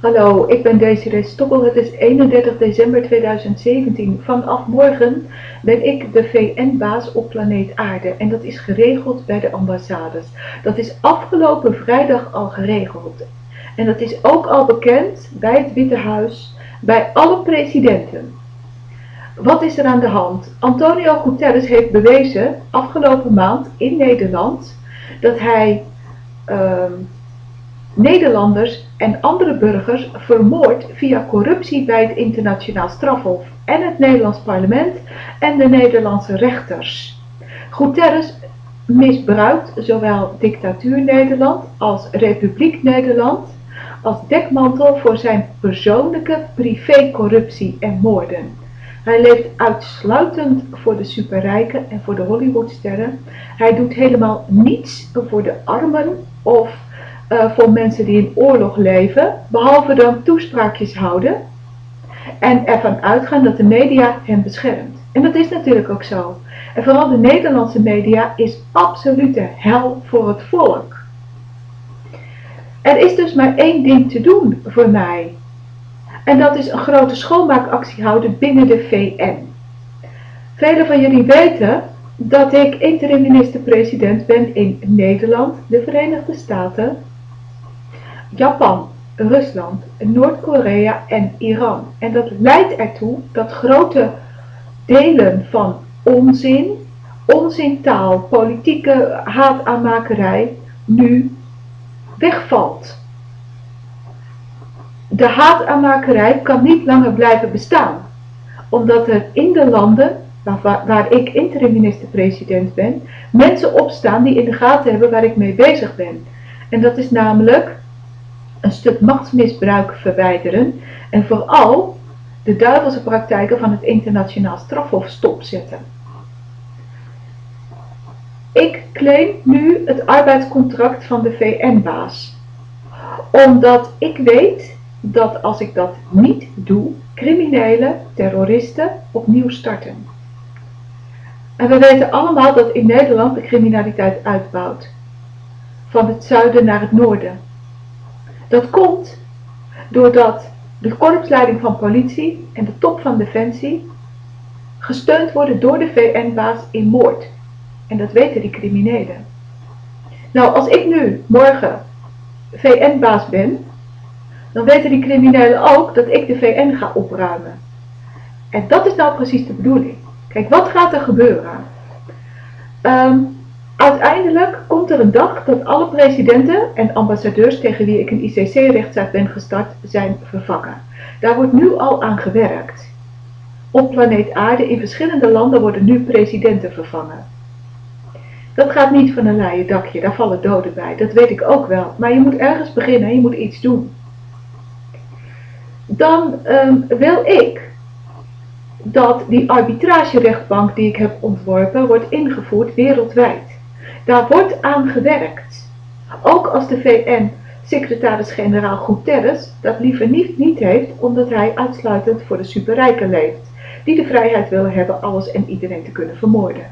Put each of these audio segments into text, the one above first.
Hallo, ik ben Desiree Stoppel. Het is 31 december 2017. Vanaf morgen ben ik de VN-baas op planeet Aarde en dat is geregeld bij de ambassades. Dat is afgelopen vrijdag al geregeld. En dat is ook al bekend bij het Witte Huis, bij alle presidenten. Wat is er aan de hand? Antonio Guterres heeft bewezen afgelopen maand in Nederland dat hij ehm, Nederlanders en andere burgers vermoord via corruptie bij het internationaal strafhof en het Nederlands parlement en de Nederlandse rechters. Guterres misbruikt zowel dictatuur Nederland als republiek Nederland als dekmantel voor zijn persoonlijke privécorruptie en moorden. Hij leeft uitsluitend voor de superrijken en voor de Hollywoodsterren. Hij doet helemaal niets voor de armen of uh, voor mensen die in oorlog leven, behalve dan toespraakjes houden en ervan uitgaan dat de media hen beschermt. En dat is natuurlijk ook zo. En vooral de Nederlandse media is absolute hel voor het volk. Er is dus maar één ding te doen voor mij. En dat is een grote schoonmaakactie houden binnen de VN. Velen van jullie weten dat ik interim minister-president ben in Nederland, de Verenigde Staten, Japan, Rusland, Noord-Korea en Iran. En dat leidt ertoe dat grote delen van onzin, onzintaal, politieke haataanmakerij nu wegvalt. De haataanmakerij kan niet langer blijven bestaan, omdat er in de landen waar, waar ik interim minister-president ben, mensen opstaan die in de gaten hebben waar ik mee bezig ben. En dat is namelijk een stuk machtsmisbruik verwijderen en vooral de duivelse praktijken van het internationaal strafhof stopzetten. Ik claim nu het arbeidscontract van de VN-baas, omdat ik weet dat als ik dat niet doe, criminelen, terroristen opnieuw starten. En we weten allemaal dat in Nederland de criminaliteit uitbouwt, van het zuiden naar het noorden. Dat komt doordat de korpsleiding van politie en de top van defensie gesteund worden door de VN-baas in moord. En dat weten die criminelen. Nou, als ik nu morgen VN-baas ben, dan weten die criminelen ook dat ik de VN ga opruimen. En dat is nou precies de bedoeling. Kijk, wat gaat er gebeuren? Um, Uiteindelijk komt er een dag dat alle presidenten en ambassadeurs tegen wie ik een ICC-rechtszaak ben gestart zijn vervangen. Daar wordt nu al aan gewerkt. Op planeet Aarde in verschillende landen worden nu presidenten vervangen. Dat gaat niet van een leien dakje, daar vallen doden bij, dat weet ik ook wel. Maar je moet ergens beginnen, je moet iets doen. Dan um, wil ik dat die arbitragerechtbank die ik heb ontworpen wordt ingevoerd wereldwijd. Daar wordt aan gewerkt. Ook als de VN-secretaris-generaal Guterres dat liever niet, niet heeft, omdat hij uitsluitend voor de superrijken leeft, die de vrijheid willen hebben alles en iedereen te kunnen vermoorden.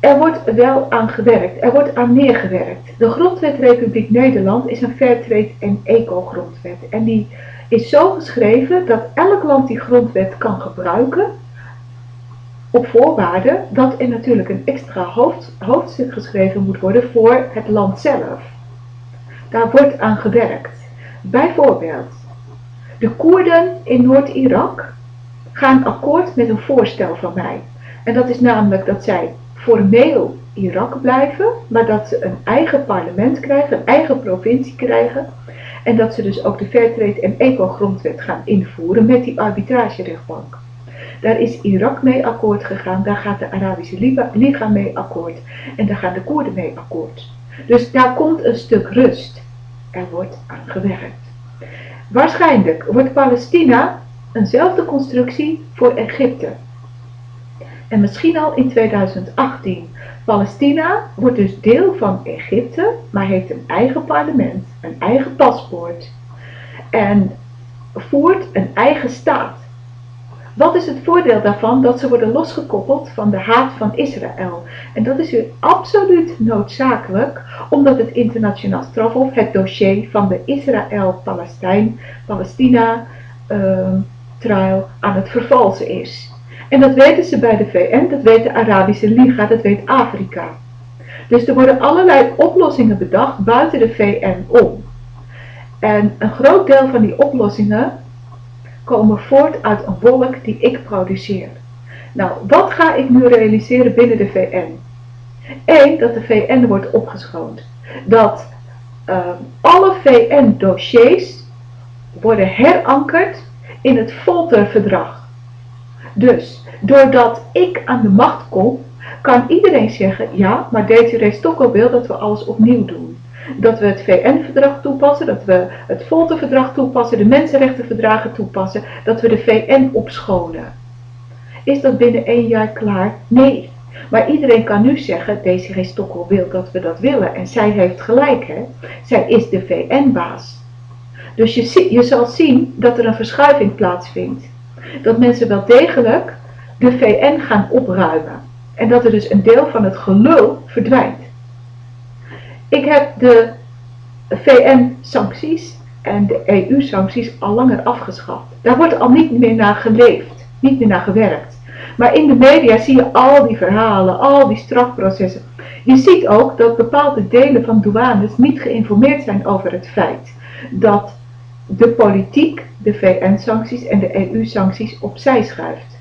Er wordt wel aan gewerkt, er wordt aan meer gewerkt. De Grondwet Republiek Nederland is een Fairtrade en Eco-grondwet. En die is zo geschreven dat elk land die grondwet kan gebruiken op voorwaarde dat er natuurlijk een extra hoofd, hoofdstuk geschreven moet worden voor het land zelf. Daar wordt aan gewerkt. Bijvoorbeeld, de Koerden in Noord-Irak gaan akkoord met een voorstel van mij. En dat is namelijk dat zij formeel Irak blijven, maar dat ze een eigen parlement krijgen, een eigen provincie krijgen. En dat ze dus ook de Fairtrade en Eco-grondwet gaan invoeren met die arbitragerechtbank. Daar is Irak mee akkoord gegaan, daar gaat de Arabische Liga mee akkoord en daar gaan de Koerden mee akkoord. Dus daar komt een stuk rust. Er wordt aan gewerkt. Waarschijnlijk wordt Palestina eenzelfde constructie voor Egypte. En misschien al in 2018. Palestina wordt dus deel van Egypte, maar heeft een eigen parlement, een eigen paspoort en voert een eigen staat. Wat is het voordeel daarvan? Dat ze worden losgekoppeld van de haat van Israël. En dat is weer absoluut noodzakelijk, omdat het internationaal strafhof het dossier van de Israël-Palestijn, Palestina uh, trial aan het vervalsen is. En dat weten ze bij de VN, dat weet de Arabische Liga, dat weet Afrika. Dus er worden allerlei oplossingen bedacht buiten de VN om. En een groot deel van die oplossingen komen voort uit een wolk die ik produceer. Nou, wat ga ik nu realiseren binnen de VN? Eén, dat de VN wordt opgeschoond. Dat uh, alle VN-dossiers worden herankerd in het Folterverdrag. Dus, doordat ik aan de macht kom, kan iedereen zeggen, ja, maar Desiree Stokkel wil dat we alles opnieuw doen. Dat we het VN-verdrag toepassen, dat we het Folterverdrag toepassen, de mensenrechtenverdragen toepassen, dat we de VN opschonen. Is dat binnen één jaar klaar? Nee. Maar iedereen kan nu zeggen, Desiree Stokkel wil dat we dat willen. En zij heeft gelijk, hè. Zij is de VN-baas. Dus je, je zal zien dat er een verschuiving plaatsvindt. Dat mensen wel degelijk de VN gaan opruimen. En dat er dus een deel van het gelul verdwijnt. Ik heb de VN-sancties en de EU-sancties al langer afgeschaft. Daar wordt al niet meer naar geleefd, niet meer naar gewerkt. Maar in de media zie je al die verhalen, al die strafprocessen. Je ziet ook dat bepaalde delen van douanes niet geïnformeerd zijn over het feit dat de politiek de VN-sancties en de EU-sancties opzij schuift.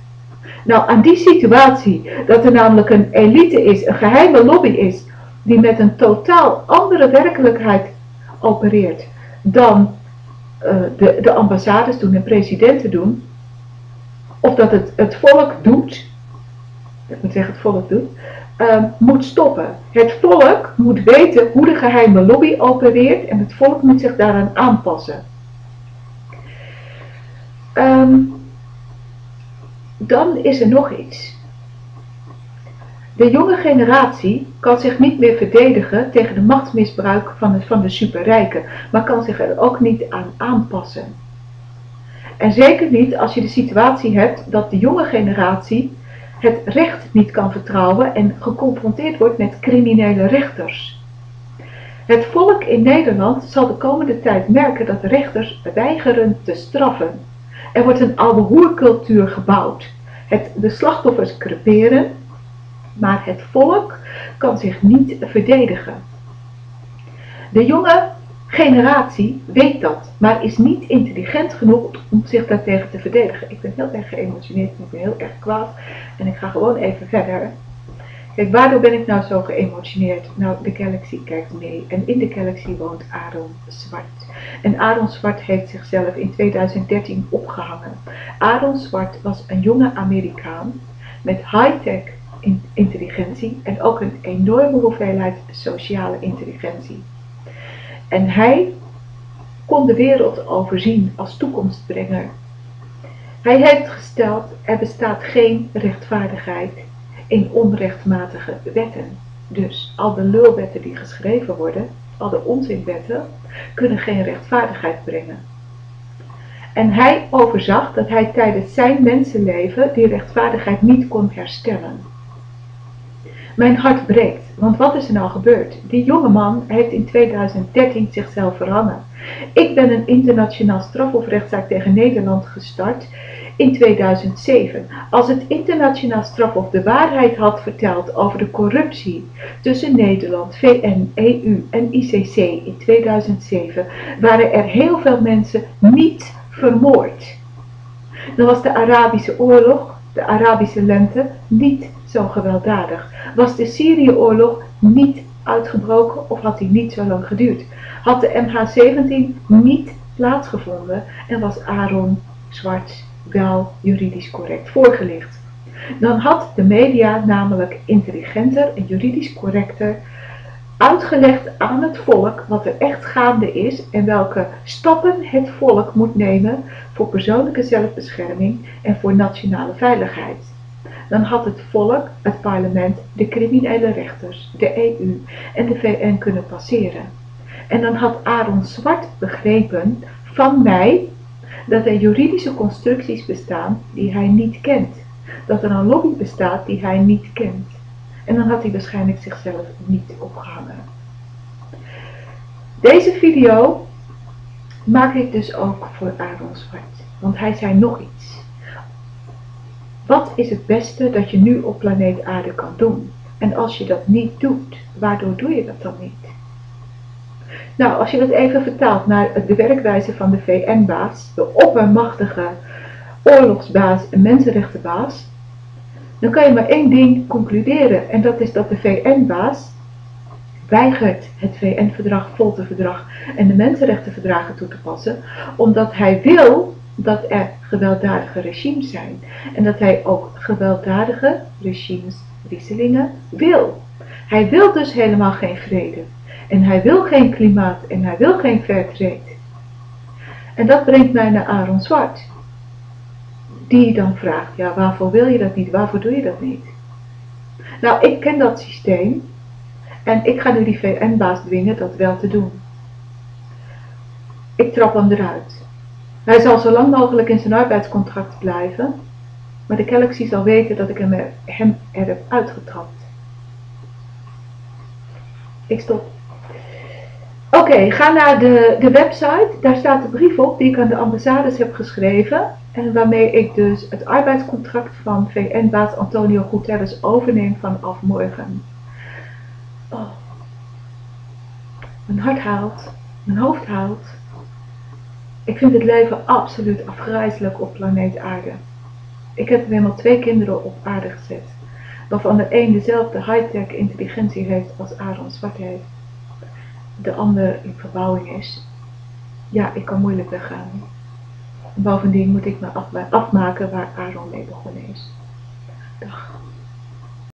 Nou, aan die situatie, dat er namelijk een elite is, een geheime lobby is, die met een totaal andere werkelijkheid opereert dan uh, de, de ambassades doen en presidenten doen, of dat het, het volk doet, moet zeggen het volk doet, uh, moet stoppen. Het volk moet weten hoe de geheime lobby opereert en het volk moet zich daaraan aanpassen. Um, dan is er nog iets. De jonge generatie kan zich niet meer verdedigen tegen de machtsmisbruik van de, van de superrijken, maar kan zich er ook niet aan aanpassen. En zeker niet als je de situatie hebt dat de jonge generatie het recht niet kan vertrouwen en geconfronteerd wordt met criminele rechters. Het volk in Nederland zal de komende tijd merken dat rechters weigeren te straffen. Er wordt een oude hoercultuur gebouwd. Het, de slachtoffers creperen, maar het volk kan zich niet verdedigen. De jonge generatie weet dat, maar is niet intelligent genoeg om zich daartegen te verdedigen. Ik ben heel erg geëmotioneerd, ik ben heel erg kwaad en ik ga gewoon even verder. Kijk, waardoor ben ik nou zo geëmotioneerd? Nou, de Galaxy kijkt mee en in de Galaxy woont Aaron Zwart. En Aaron Zwart heeft zichzelf in 2013 opgehangen. Aaron Zwart was een jonge Amerikaan met high-tech intelligentie en ook een enorme hoeveelheid sociale intelligentie. En hij kon de wereld overzien als toekomstbrenger. Hij heeft gesteld, er bestaat geen rechtvaardigheid in onrechtmatige wetten. Dus al de lulwetten die geschreven worden, al de onzinwetten, kunnen geen rechtvaardigheid brengen. En hij overzag dat hij tijdens zijn mensenleven die rechtvaardigheid niet kon herstellen. Mijn hart breekt, want wat is er nou gebeurd? Die jonge man heeft in 2013 zichzelf verhangen. Ik ben een internationaal strafhofrechtszaak tegen Nederland gestart in 2007. Als het internationaal strafhof de waarheid had verteld over de corruptie tussen Nederland, VN, EU en ICC in 2007, waren er heel veel mensen niet vermoord. Dan was de Arabische oorlog, de Arabische lente, niet zo gewelddadig. Was de Syrië-oorlog niet uitgebroken of had die niet zo lang geduurd? Had de MH17 niet plaatsgevonden en was Aaron Zwart wel juridisch correct voorgelicht. Dan had de media namelijk intelligenter en juridisch correcter uitgelegd aan het volk wat er echt gaande is en welke stappen het volk moet nemen voor persoonlijke zelfbescherming en voor nationale veiligheid. Dan had het volk, het parlement, de criminele rechters, de EU en de VN kunnen passeren. En dan had Aaron Zwart begrepen van mij Dat er juridische constructies bestaan die hij niet kent. Dat er een lobby bestaat die hij niet kent. En dan had hij waarschijnlijk zichzelf niet opgehangen. Deze video maak ik dus ook voor Aaron Zwart. Want hij zei nog iets. Wat is het beste dat je nu op planeet Aarde kan doen? En als je dat niet doet, waardoor doe je dat dan niet? Nou, als je dat even vertaalt naar de werkwijze van de VN-baas, de oppermachtige oorlogsbaas en mensenrechtenbaas, dan kan je maar één ding concluderen. En dat is dat de VN-baas weigert het VN-verdrag, Volterverdrag en de mensenrechtenverdragen toe te passen, omdat hij wil dat er gewelddadige regimes zijn. En dat hij ook gewelddadige regimes, wisselingen, wil. Hij wil dus helemaal geen vrede. En hij wil geen klimaat en hij wil geen fairtrade. En dat brengt mij naar Aaron Zwart. Die dan vraagt, ja waarvoor wil je dat niet? Waarvoor doe je dat niet? Nou, ik ken dat systeem. En ik ga nu die VN-baas dwingen dat wel te doen. Ik trap hem eruit. Hij zal zo lang mogelijk in zijn arbeidscontract blijven, maar de Galaxy zal weten dat ik hem er, hem heb uitgetrapt. Ik stop. Oké, ga naar de, de website. Daar staat de brief op die ik aan de ambassades heb geschreven. En waarmee ik dus het arbeidscontract van VN-baas Antonio Guterres overneem vanaf morgen. Oh. Mijn hart haalt. Mijn hoofd haalt. Ik vind het leven absoluut afgrijzelijk op planeet aarde. Ik heb weer maar twee kinderen op aarde gezet. Waarvan de een dezelfde high-tech intelligentie heeft als Aaron Zwart heeft. De ander in verbouwing is. Ja, ik kan moeilijk weggaan. Bovendien moet ik me afmaken waar Aaron mee begonnen is. Dag.